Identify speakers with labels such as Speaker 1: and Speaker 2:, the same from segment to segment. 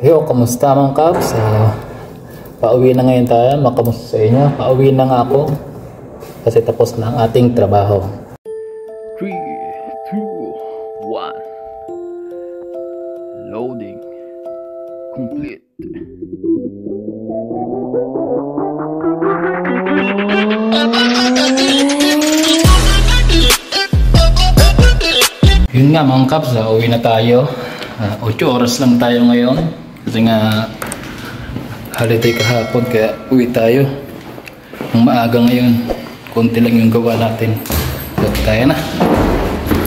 Speaker 1: Yo, kamusta mga Cubs? Ah, pauwi na ngayon tayo. Makamusta sa inyo? Pauwi na nga ako. Kasi tapos na ang ating trabaho.
Speaker 2: 3, 2, 1 Loading Complete
Speaker 1: Yun nga mga Cubs, ah, uwi na tayo. Ah, 8 oras lang tayo ngayon. Kasi nga holiday kahapon kaya uwi tayo. Ang maaga ngayon. Konti lang yung gawa natin. So, tayo na.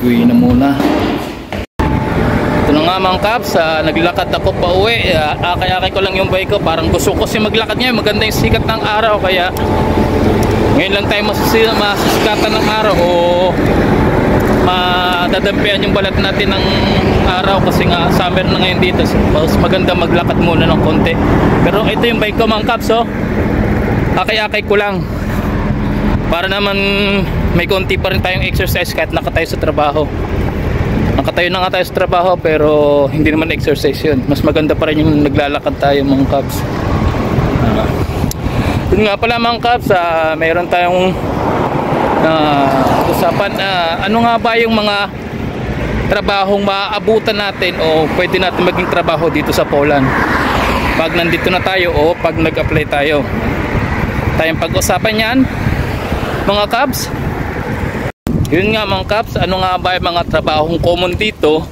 Speaker 1: Uwi na muna. Ito na nga mga Cubs, ah, naglakad ako pa uwi. Ah, akay-akay ko lang yung bike ko. Parang gusto ko kasi maglakad ngayon. Maganda yung sikat ng araw kaya ngayon lang tayo masusikatan ng araw o madadampian yung balat natin ng araw kasi nga summer na ngayon dito. So, mas maganda maglakad muna ng konti. Pero ito yung bike ko mga kaps oh. akay-akay ko lang. Para naman may konti pa rin tayong exercise kahit nakatayo sa trabaho. Nakatayo na nga tayo sa trabaho pero hindi naman exercise yun. Mas maganda pa rin yung naglalakad tayo mga kaps yun nga pala mga kaps ah, mayroon tayong uh, usapan na ano nga ba yung mga trabahong maaabutan natin o pwede natin maging trabaho dito sa Poland? Pag nandito na tayo o pag nag-apply tayo. Tayong pag-usapan yan mga Cubs. Yun nga mga Cubs ano nga ba yung mga trabahong common dito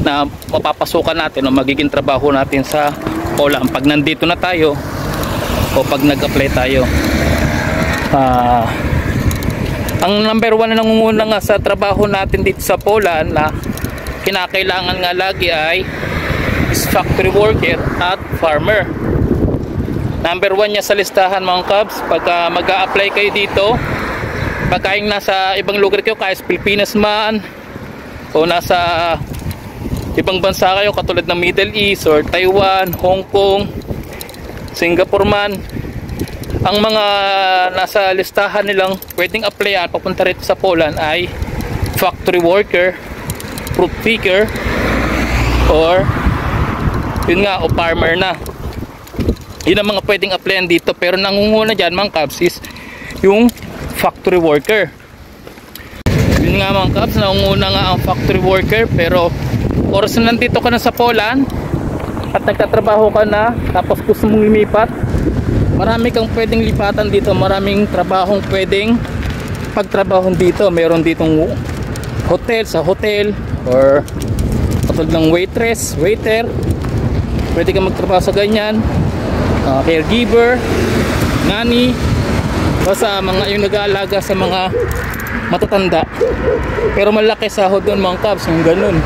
Speaker 1: na mapapasukan natin o magiging trabaho natin sa Poland? Pag nandito na tayo o pag nag-apply tayo. Ah ang number one na nangunguna nga sa trabaho natin dito sa Poland na kinakailangan nga lagi ay factory worker at farmer. Number one niya sa listahan mga Cubs. Pagka mag apply kayo dito pagka yung nasa ibang lugar kayo kahit Pilipinas man o nasa ibang bansa kayo katulad ng Middle East or Taiwan, Hong Kong Singapore man ang mga nasa listahan nilang pwedeng applyan papunta rito sa Poland ay factory worker, fruit picker, or yun nga, o farmer na. Yun ang mga pwedeng applyan dito pero nangunguna dyan mga Cubs is yung factory worker. Yun nga mga Cubs, nangunguna nga ang factory worker pero oras na nandito ka na sa Poland at nagtatrabaho ka na tapos gusto mong lumipat marami kang pwedeng lipatan dito. Maraming trabahong pwedeng pagtrabahon dito. Meron ditong hotel sa hotel or katulad ng waitress, waiter. Pwede kang magtrabaho sa ganyan. Uh, caregiver nani basta mga yung nag-aalaga sa mga matatanda. Pero malaki sahod doon mga cabs yung ganun.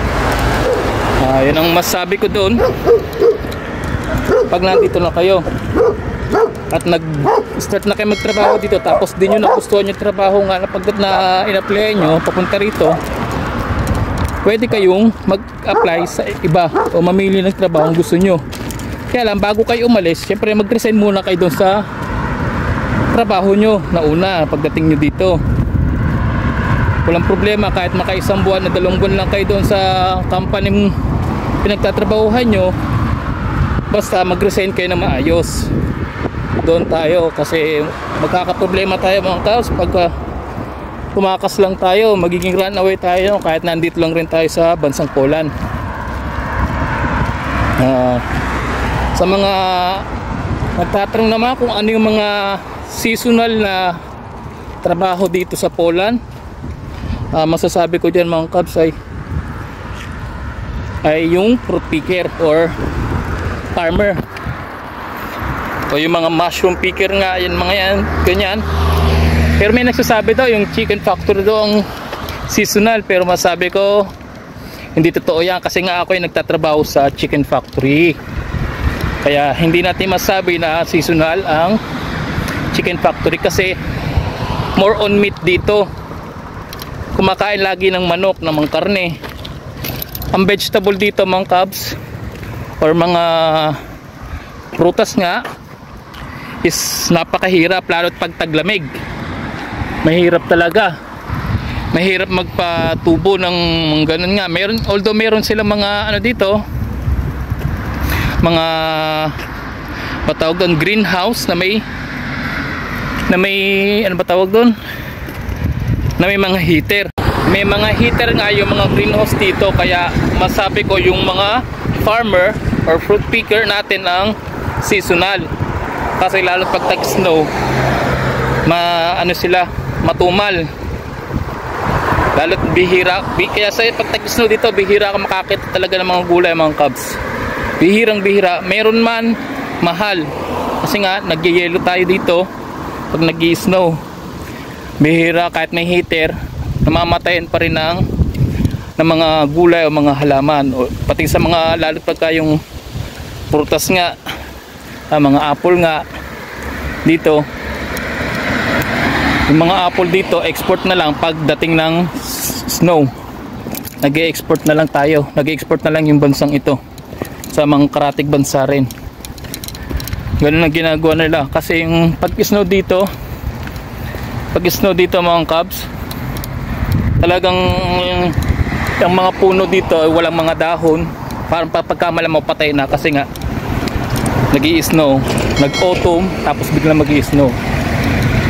Speaker 1: Uh, yun ang masabi ko doon. Pag nandito na kayo at nag-start na kayo magtrabaho dito tapos din nyo nagustuhan yung trabaho nga na pagdat na in-apply nyo papunta rito pwede kayong mag-apply sa iba o mamili ng trabaho ang gusto nyo. Kaya lang bago kayo umalis syempre mag-resign muna kayo doon sa trabaho nyo na una pagdating nyo dito. Walang problema kahit makaisang buwan na dalawang buwan lang kayo doon sa company pinagtatrabahuhan nyo basta mag-resign kayo na maayos doon tayo kasi magkakaproblema tayo mga kaos. Pagka tumakas lang tayo magiging runaway tayo kahit nandito lang rin tayo sa bansang Poland. Uh, sa mga nagtatanong naman kung ano yung mga seasonal na trabaho dito sa Poland uh, masasabi ko dyan mga kabs ay ay yung fruit picker or farmer o yung mga mushroom picker nga yan mga yan ganyan. Pero may nagsasabi daw yung chicken factory daw ang seasonal pero masabi ko hindi totoo yan kasi nga ako yung nagtatrabaho sa chicken factory. Kaya hindi natin masabi na seasonal ang chicken factory kasi more on meat dito. Kumakain lagi ng manok ng mga karne. Ang vegetable dito mga cubs or mga prutas nga is napakahirap lalo't pag taglamig mahirap talaga. Mahirap magpatubo ng ganun nga. Meron although meron silang mga ano dito mga patawag doon greenhouse na may na may ano ba tawag doon? Na may mga heater. May mga heater nga yung mga greenhouse dito kaya masabi ko yung mga farmer or fruit picker natin ang seasonal kasi lalo pag tag snow ma ano sila matumal. Lalo't bihira bi, kaya sa pag tag snow dito bihira ka makakita talaga ng mga gulay mga cubs. Bihirang bihira. Meron man mahal. Kasi nga nagyayelo tayo dito pag nag snow bihira kahit may heater namamatayan pa rin ng, ng mga gulay o mga halaman. O pati sa mga lalo pagka yung prutas nga ah, mga apple nga dito. Yung mga apple dito export na lang pagdating ng snow. Nag export na lang tayo. Nag export na lang yung bansang ito sa mga karatig bansa rin. Ganun ang ginagawa nila. Kasi yung pag snow dito pag snow dito mga cubs talagang yung, yung mga puno dito walang mga dahon. Parang pagkamala mo patay na. Kasi nga nag snow nag autumn tapos biglang mag snow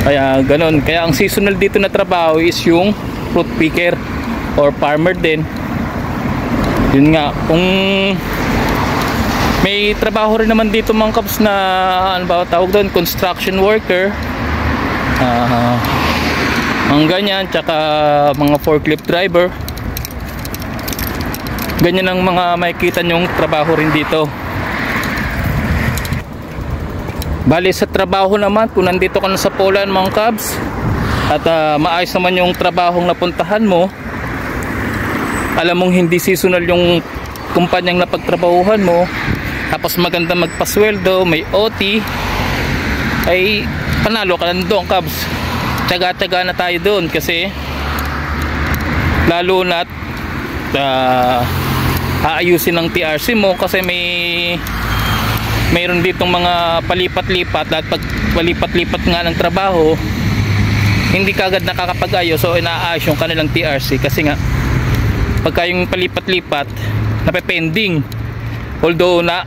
Speaker 1: kaya ganun. Kaya ang seasonal dito na trabaho is yung fruit picker or farmer din. Yun nga kung may trabaho rin naman dito mga kaps na ano ba tawag doon construction worker. Uh, ang ganyan tsaka mga forklift driver. Ganyan ang mga makikita nyong trabaho rin dito bali sa trabaho naman kung nandito ka na sa Poland mga kabs at uh, maayos naman yung trabahong napuntahan mo alam mong hindi seasonal yung kumpanyang napagtrabahuhan mo tapos maganda magpasweldo may OT ay panalo ka lang doon Cubs. Tsaga-tsaga na tayo doon kasi lalo na uh, aayusin ng TRC mo kasi may mayroon ditong mga palipat-lipat at pag palipat-lipat nga ng trabaho hindi kagad nakakapag-ayos so inaayos yung kanilang TRC kasi nga pagka yung palipat-lipat napepending. Although na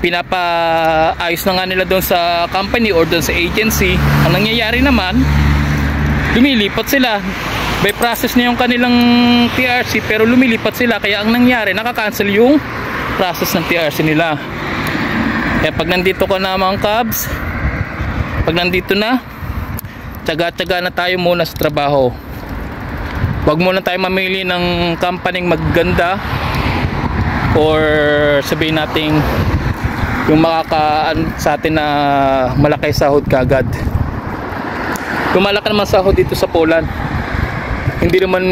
Speaker 1: pinapaayos na nga nila doon sa company or doon sa agency ang nangyayari naman lumilipat sila. May process na yung kanilang TRC pero lumilipat sila. Kaya ang nangyari nakakancel yung process ng TRC nila kaya pag nandito ka na mga cabs pag nandito na tsaga-tsaga na tayo muna sa trabaho. Wag muna tayo mamili ng company maganda or sabihin nating yung makaka sa atin na malaki sahod kagad lumalaki naman sahod dito sa Poland hindi naman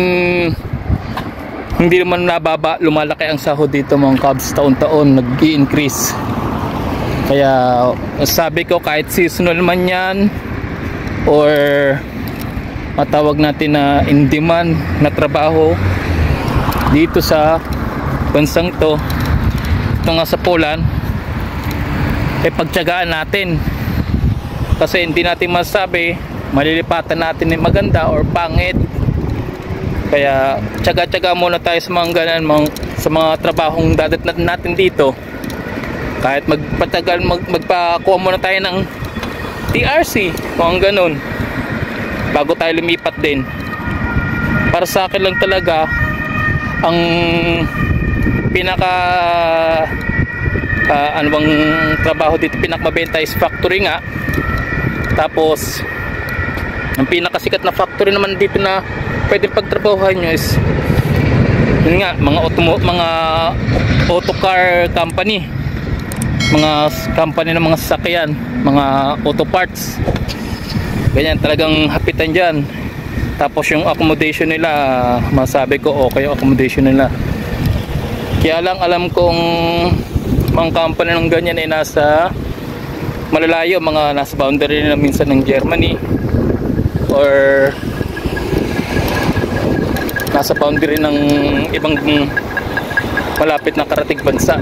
Speaker 1: hindi naman nababa lumalaki ang sahod dito mga cabs taon-taon nag increase kaya sabi ko kahit seasonal man yan or matawag natin na in demand na trabaho dito sa bansang to ito nga sa Poland ay pagtyagaan natin. Kasi hindi natin masabi malilipatan natin ni maganda or pangit. Kaya tyaga-tyaga muna tayo sa mga ganan sa mga trabahong dadat natin dito kahit magpatagal mag, magpakuha muna tayo ng TRC kung ang ganun. Bago tayo lumipat din. Para sa akin lang talaga ang pinaka uh, ano bang trabaho dito pinakmabenta is factory nga. Tapos ang pinakasikat na factory naman dito na pwedeng pagtrabahuhan nyo is yun nga mga automo, mga auto car company mga company ng mga sasakyan mga auto parts. Ganyan talagang hapitan dyan. Tapos yung accommodation nila masabi ko okay yung accommodation nila. Kaya lang alam kong mga company ng ganyan ay nasa malalayo mga nasa boundary na minsan ng Germany. Or nasa boundary ng ibang malapit na karatig bansa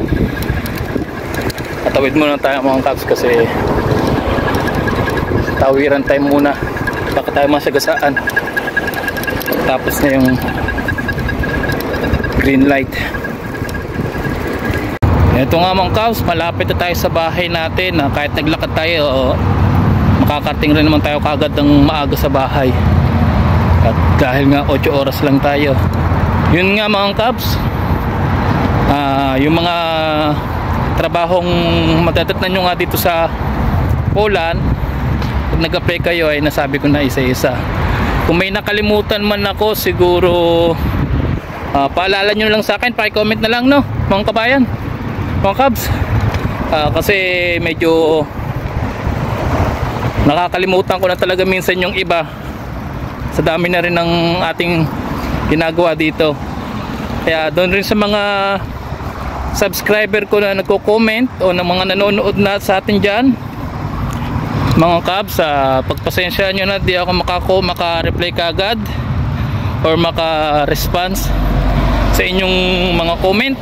Speaker 1: atawid muna tayo mga caps kasi tawiran tayo muna baka tayo masagasaan tapos na yung green light Ito nga mga Cubs, malapit na tayo sa bahay natin. na kahit naglakad tayo, makakarating rin naman tayo kagad ng maaga sa bahay. At dahil nga 8 oras lang tayo. Yun nga mga Cubs, ah, yung mga trabahong matatatnan nyo nga dito sa Poland, pag nag-apply kayo ay nasabi ko na isa-isa. Kung may nakalimutan man ako, siguro ah, paalala nyo lang sa akin, pa-comment na lang no, mga kabayan mga Cubs. Ah, kasi medyo nakakalimutan ko na talaga minsan yung iba. Sa dami na rin ng ating ginagawa dito. Kaya doon rin sa mga subscriber ko na nagko-comment o ng mga nanonood na sa atin dyan. Mga Cubs uh, pagpasensya nyo na di ako makako maka-reply kagad or maka-response sa inyong mga comment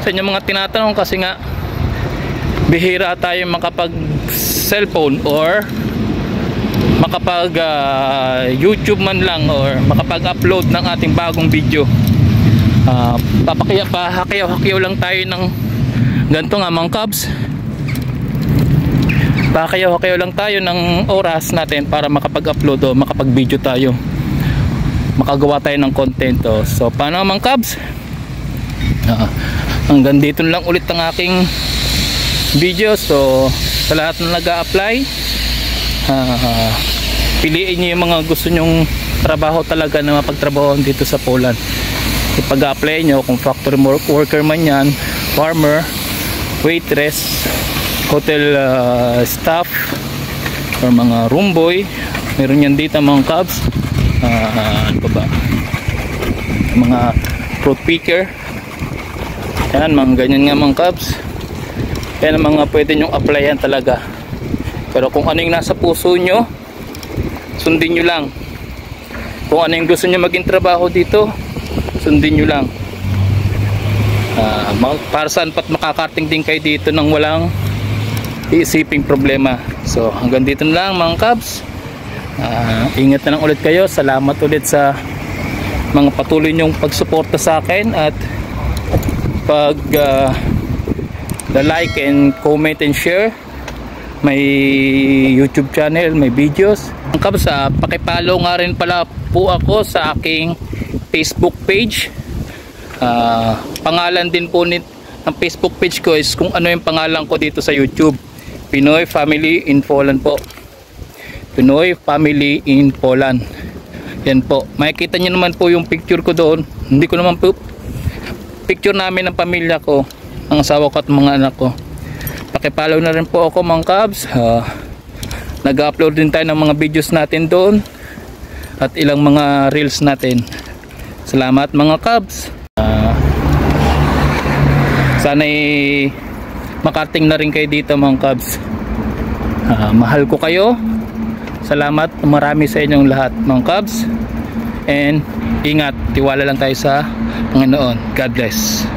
Speaker 1: sa inyong mga tinatanong kasi nga bihira tayo makapag cellphone or makapag uh, YouTube man lang or makapag upload ng ating bagong video uh, papakaya pa hakyaw-hakyaw lang tayo ng ganito nga mga cubs. Pakyaw-hakyaw lang tayo ng oras natin para makapag-upload o makapag-video tayo. Makagawa tayo ng content oh. so paano mga cubs? Uh, hanggang dito lang ulit ang aking video. So sa lahat na nag-a-apply uh, piliin nyo yung mga gusto nyong trabaho talaga na mapagtrabaho dito sa Poland ipag-apply nyo kung factory worker man yan farmer waitress hotel uh, staff or mga room boy. Meron yan dito mga cabs uh, ano ba? Mga fruit picker. Yan mga ganyan nga mga cabs yan mga pwede nyong applyan talaga. Pero kung ano yung nasa puso nyo sundin nyo lang. Kung ano yung gusto nyo maging trabaho dito sundin nyo lang. Uh, para saan pat makakarating din kayo dito nang walang iisiping problema. So hanggang dito na lang mga kabs uh, ingat na lang ulit kayo. Salamat ulit sa mga patuloy nyong pagsuporta sa akin at pag uh, the like and comment and share may youtube channel may videos. Ang kabsa pakipollow nga rin pala po ako sa aking facebook page. Uh, pangalan din po nit ang facebook page ko is kung ano yung pangalan ko dito sa youtube. Pinoy Family in Poland po. Pinoy Family in Poland. Yan po. Makikita nyo naman po yung picture ko doon. Hindi ko naman po picture namin ng pamilya ko ang asawa ko at mga anak ko. Pakipollow na rin po ako mga kabs uh, nag-upload din tayo ng mga videos natin doon at ilang mga reels natin salamat mga kabs uh, sana'y makarting na rin kayo dito mga kabs uh, mahal ko kayo. Salamat marami sa inyong lahat mga kabs and ingat tiwala lang tayo sa Panginoon. God bless